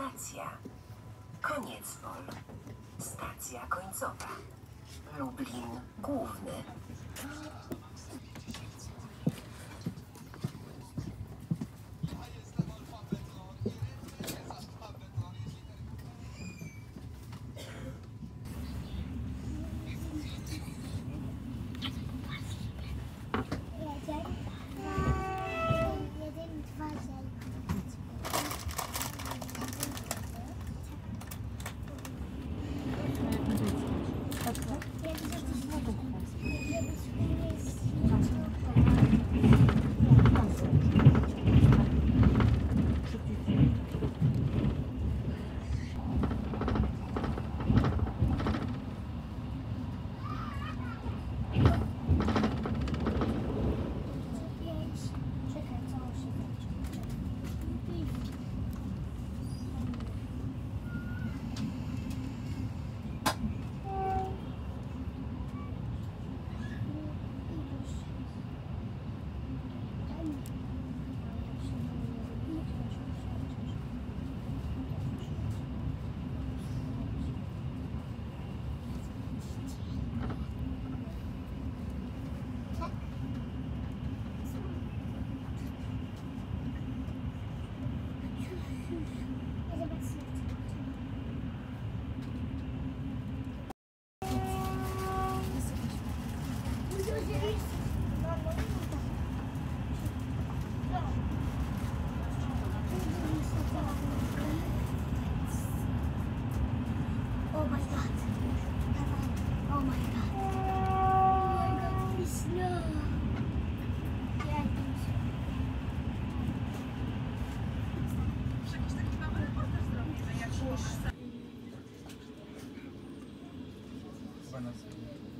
stacja. Koniecpol. Stacja końcowa. Lublin Główny.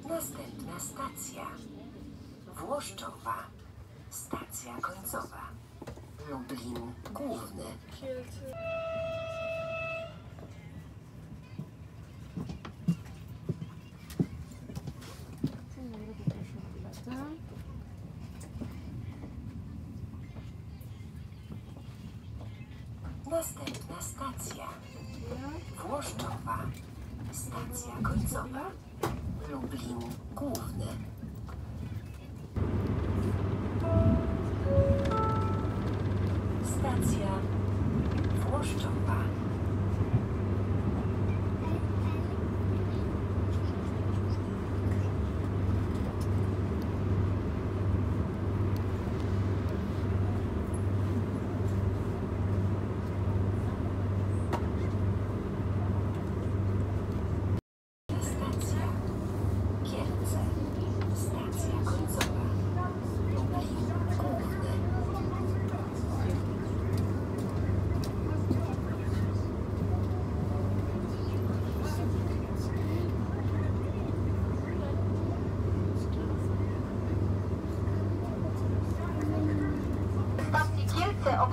Następna stacja. Włoszczowa. Stacja końcowa. Lublin Główny.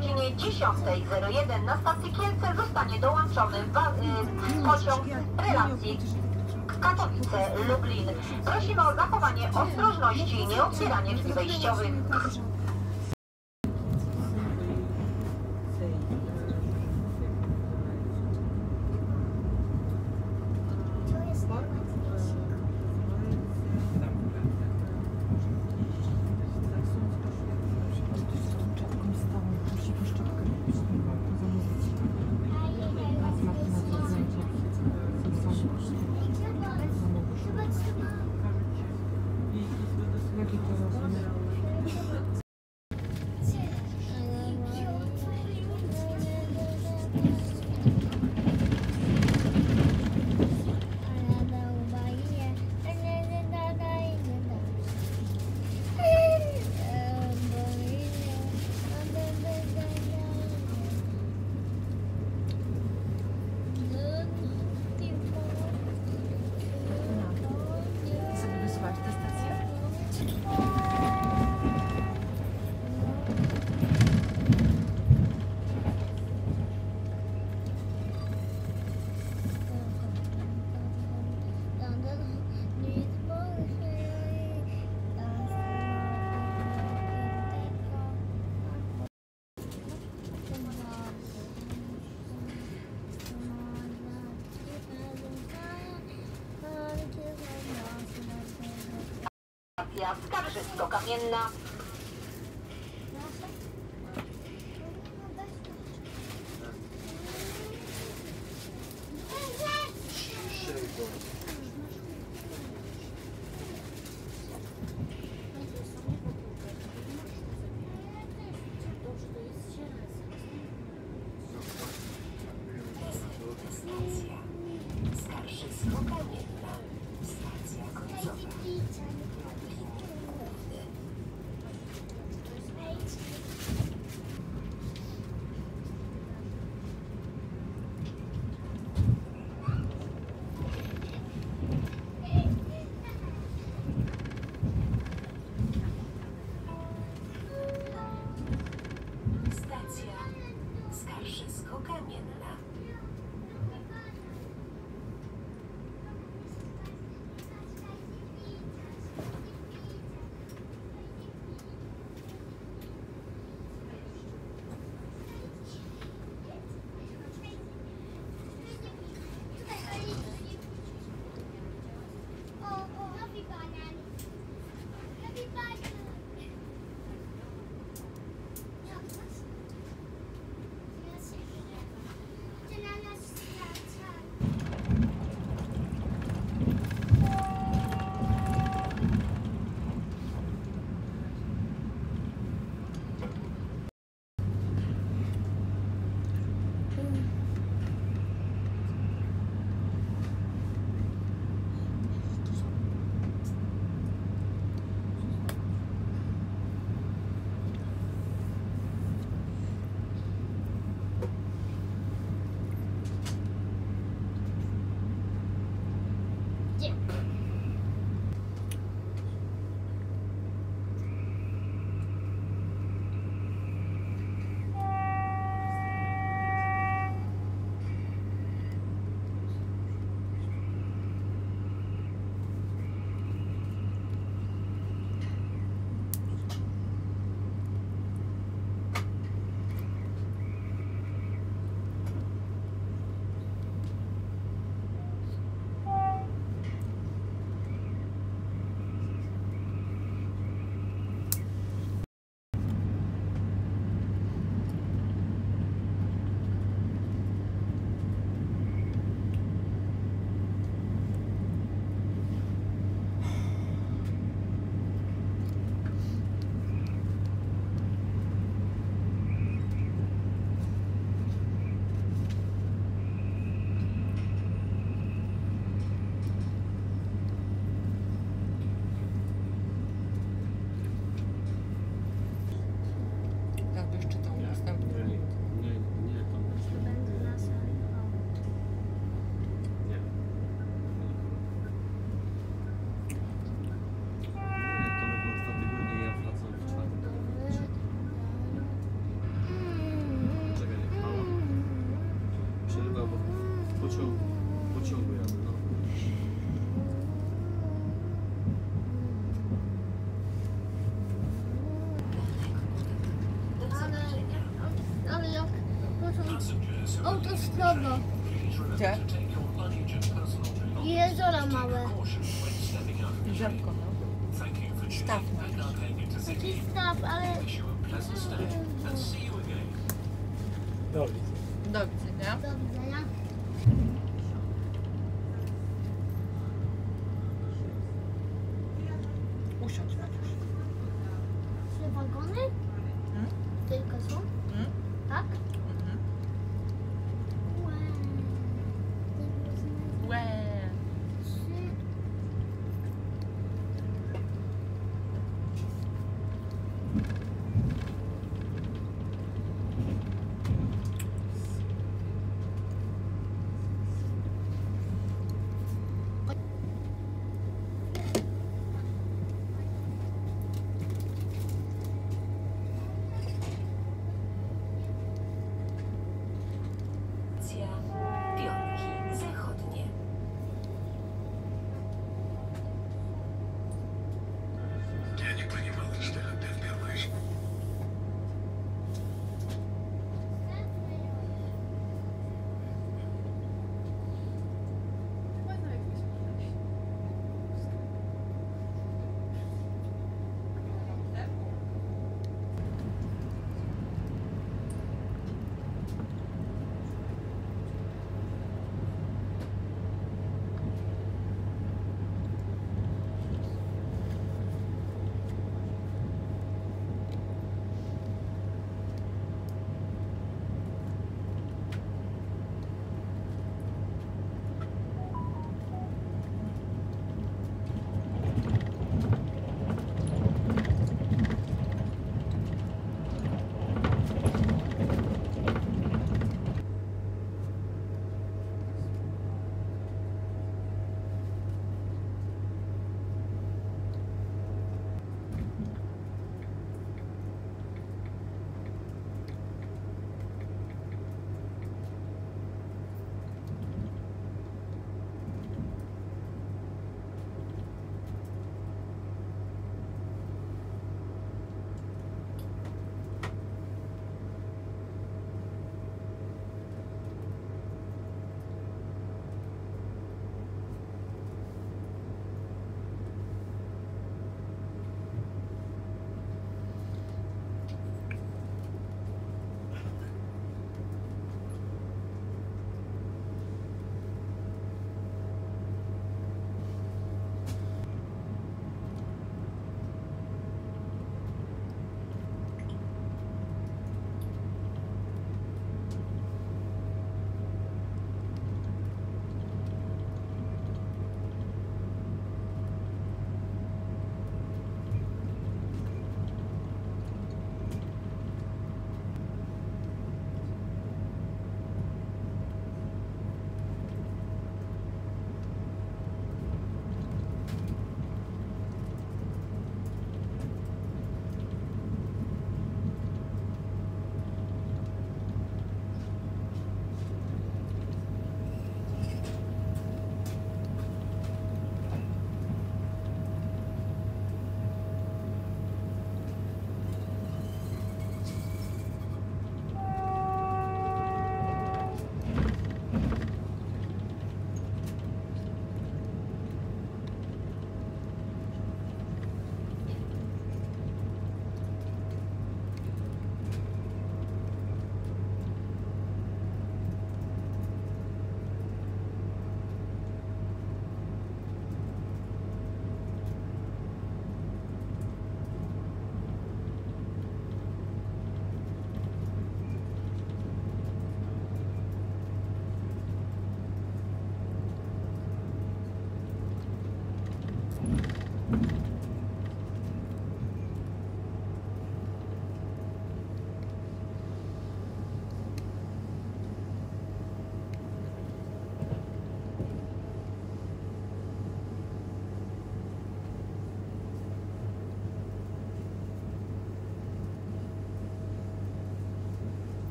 Godzinie 10.01 na stacji Kielce zostanie dołączony y, pociąg relacji Katowice-Lublin. Prosimy o zachowanie ostrożności i nieotwieranie drzwi wejściowych. desplocamiento pociągu, pociągu jadę, no. Ale jak autostrada. Gdzie? Jeziora małe. Rzepko, no. Staw. Taki staw, ale... Do widzenia. Do widzenia.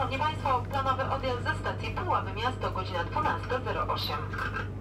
Szanowni Państwo, planowy odjazd ze stacji Puławy Miasto, godzina 12.08.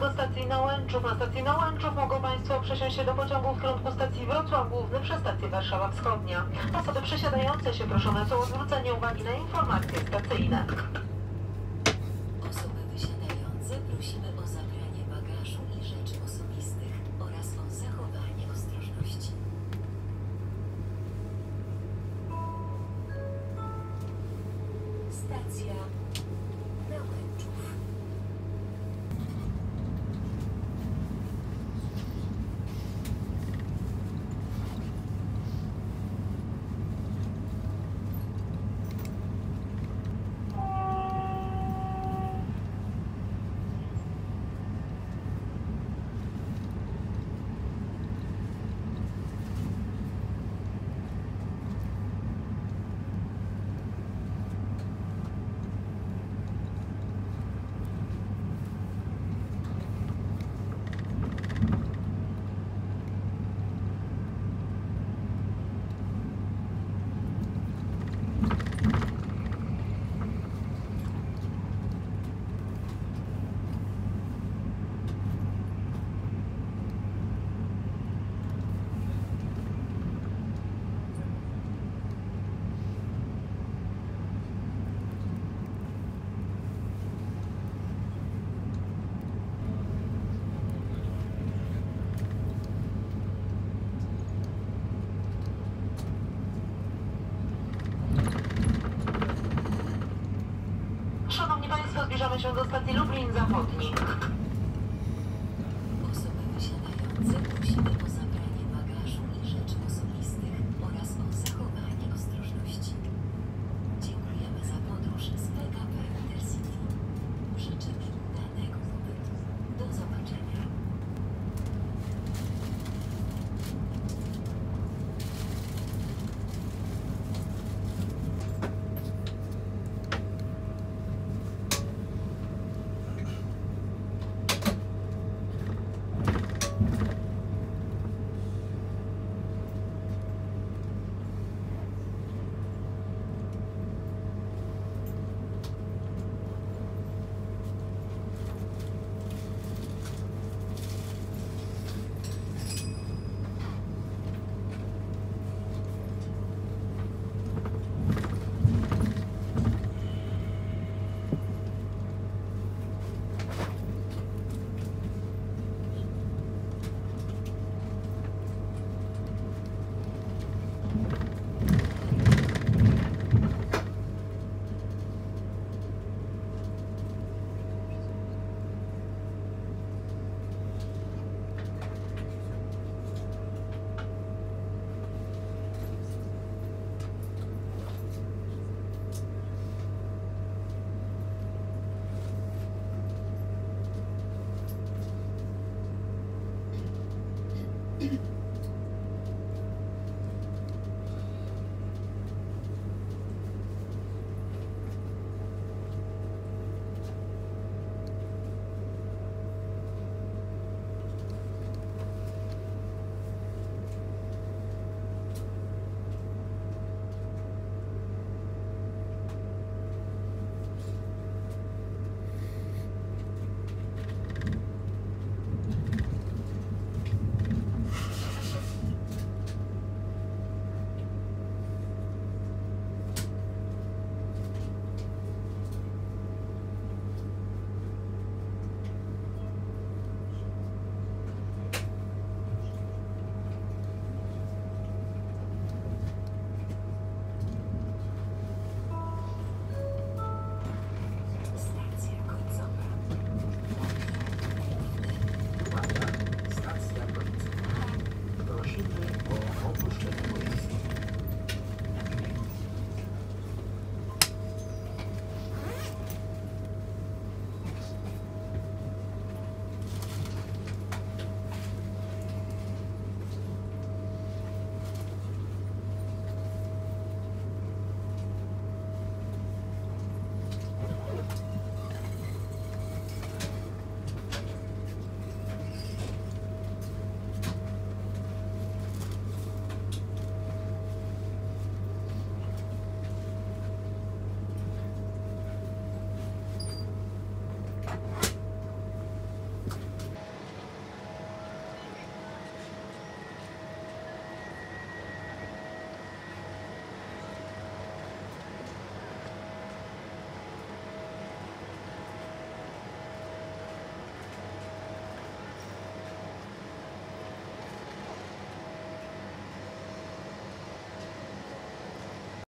do stacji Nałęczów. Na stacji Nałęczów mogą Państwo przesiąść się do pociągu w kierunku stacji Wrocław Główny przez stację Warszawa Wschodnia. Osoby przesiadające się proszone są o zwrócenie uwagi na informacje stacyjne. Osoby wysiadające prosimy o zabranie bagażu i rzeczy osobistych oraz o zachowanie ostrożności. Stacja Nałęczów. Szanowni Państwo, zbliżamy się do stacji Lublin Zachodni.